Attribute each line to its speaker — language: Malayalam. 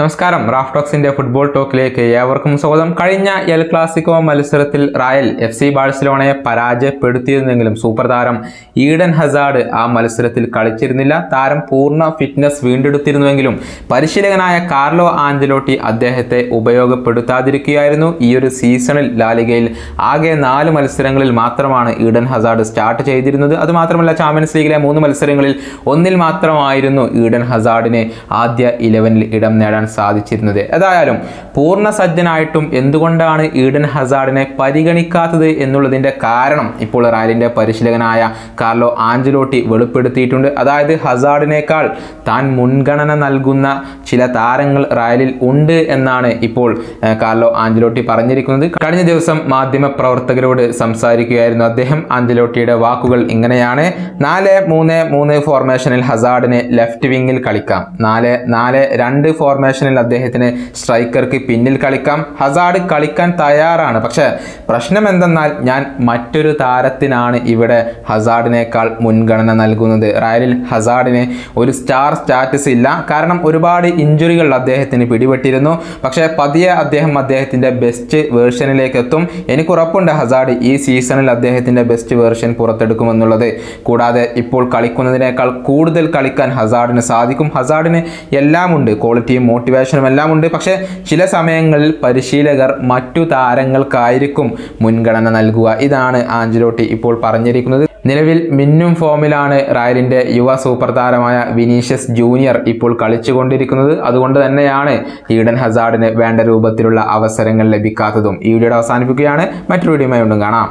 Speaker 1: നമസ്കാരം റാഫ്ടോക്സിന്റെ ഫുട്ബോൾ ടോക്കിലേക്ക് ഏവർക്കും സ്വാഗതം കഴിഞ്ഞ എൽ ക്ലാസിക്കോ മത്സരത്തിൽ റായൽ എഫ് സി ബാഴ്സലോണയെ പരാജയപ്പെടുത്തിയിരുന്നെങ്കിലും സൂപ്പർ താരം ഈഡൻ ഹസാഡ് ആ മത്സരത്തിൽ കളിച്ചിരുന്നില്ല താരം പൂർണ്ണ ഫിറ്റ്നസ് വീണ്ടെടുത്തിരുന്നുവെങ്കിലും പരിശീലകനായ കാർലോ ആഞ്ചലോട്ടി അദ്ദേഹത്തെ ഉപയോഗപ്പെടുത്താതിരിക്കുകയായിരുന്നു ഈ ഒരു സീസണിൽ ലാലികയിൽ ആകെ നാല് മത്സരങ്ങളിൽ മാത്രമാണ് ഈഡൻ ഹസാഡ് സ്റ്റാർട്ട് ചെയ്തിരുന്നത് അതുമാത്രമല്ല ചാമ്പ്യൻസ് ലീഗിലെ മൂന്ന് മത്സരങ്ങളിൽ ഒന്നിൽ മാത്രമായിരുന്നു ഈഡൻ ഹസാഡിനെ ആദ്യ ഇലവനിൽ ഇടം നേടാൻ സാധിച്ചിരുന്നത് ഏതായാലും സജ്ജനായിട്ടും എന്തുകൊണ്ടാണ് ഈഡൻ ഹസാർഡിനെ പരിഗണിക്കാത്തത് എന്നുള്ളതിൻ്റെ കാരണം ഇപ്പോൾ റാലിൻ്റെ പരിശീലകനായ കാർലോ ആഞ്ചലോട്ടി വെളിപ്പെടുത്തിയിട്ടുണ്ട് അതായത് ഹസാർഡിനേക്കാൾ താൻ മുൻഗണന നൽകുന്ന ചില താരങ്ങൾ റാലിൽ ഉണ്ട് എന്നാണ് ഇപ്പോൾ കാർലോ ആഞ്ചലോട്ടി പറഞ്ഞിരിക്കുന്നത് കഴിഞ്ഞ ദിവസം മാധ്യമപ്രവർത്തകരോട് സംസാരിക്കുകയായിരുന്നു അദ്ദേഹം ആഞ്ചലോട്ടിയുടെ വാക്കുകൾ ഇങ്ങനെയാണ് നാല് മൂന്ന് മൂന്ന് ഫോർമേഷനിൽ ഹസാർഡിനെ ലെഫ്റ്റ് വിങ്ങിൽ കളിക്കാം നാല് നാല് രണ്ട് ഫോർമേഷൻ ഓപ്ഷനിൽ അദ്ദേഹത്തിന് സ്ട്രൈക്കർക്ക് പിന്നിൽ കളിക്കാം ഹസാഡ് കളിക്കാൻ തയ്യാറാണ് പക്ഷേ പ്രശ്നം എന്തെന്നാൽ ഞാൻ മറ്റൊരു താരത്തിനാണ് ഇവിടെ ഹസാഡിനേക്കാൾ മുൻഗണന നൽകുന്നത് റയലിൽ ഹസാഡിന് ഒരു സ്റ്റാർ സ്റ്റാറ്റസ് ഇല്ല കാരണം ഒരുപാട് ഇഞ്ചുറികൾ അദ്ദേഹത്തിന് പിടിപെട്ടിരുന്നു പക്ഷേ പതിയെ അദ്ദേഹം അദ്ദേഹത്തിൻ്റെ ബെസ്റ്റ് വേർഷനിലേക്ക് എത്തും എനിക്ക് ഉറപ്പുണ്ട് ഹസാഡ് ഈ സീസണിൽ അദ്ദേഹത്തിൻ്റെ ബെസ്റ്റ് വേർഷൻ പുറത്തെടുക്കുമെന്നുള്ളത് കൂടാതെ ഇപ്പോൾ കളിക്കുന്നതിനേക്കാൾ കൂടുതൽ കളിക്കാൻ ഹസാഡിന് സാധിക്കും ഹസാഡിന് എല്ലാമുണ്ട് ക്വാളിറ്റിയും മോട്ടിവേഷനും എല്ലാം ഉണ്ട് പക്ഷേ ചില സമയങ്ങളിൽ പരിശീലകർ മറ്റു താരങ്ങൾക്കായിരിക്കും മുൻഗണന നൽകുക ഇതാണ് ആഞ്ചലോട്ടി ഇപ്പോൾ പറഞ്ഞിരിക്കുന്നത് നിലവിൽ മിന്നും ഫോമിലാണ് റയലിൻ്റെ യുവ സൂപ്പർ താരമായ വിനീഷ്യസ് ജൂനിയർ ഇപ്പോൾ കളിച്ചുകൊണ്ടിരിക്കുന്നത് അതുകൊണ്ട് തന്നെയാണ് ഈഡൻ ഹസാഡിന് വേണ്ട രൂപത്തിലുള്ള അവസരങ്ങൾ ലഭിക്കാത്തതും ഈ വീഡിയോയുടെ അവസാനിപ്പിക്കുകയാണ് മറ്റൊരു വീഡിയോയുമായി കാണാം